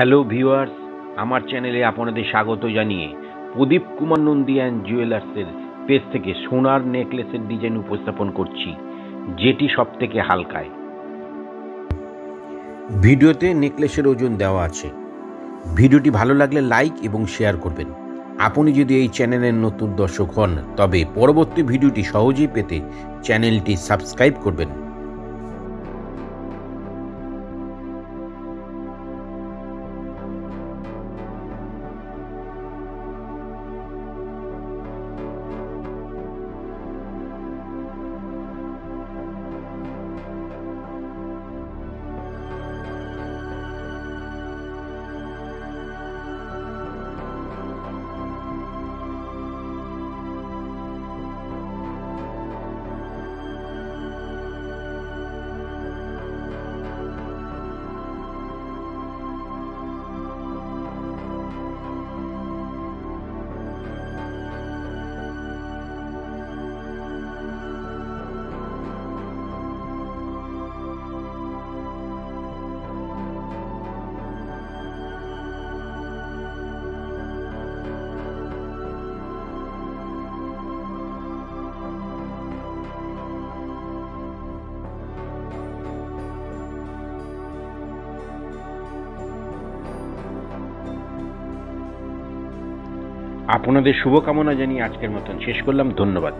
Hello viewers আমার চ্যানেলে আপনাদের স্বাগত জানিয়ে প্রদীপ কুমার নন্দী অ্যান্ড জুয়েলার্সের পেজ থেকে সোনার নেকলেসের ডিজাইন উপস্থাপন করছি, যেটি সব থেকে হালকায়। ভিডিওতে নেকলেসের ওজন দেওয়া আছে। ভিডিওটি ভালো লাগলে লাইক এবং শেয়ার করবেন। আপনি যদি এই চ্যানেলের নতুন দর্শক হন, তবে পরবর্তী ভিডিওটি সহজেই পেতে চ্যানেলটি সাবস্ক্রাইব করবেন। আপনাদের শুভকামনা জানিয়ে আজকের মতন শেষ করলাম। ধন্যবাদ।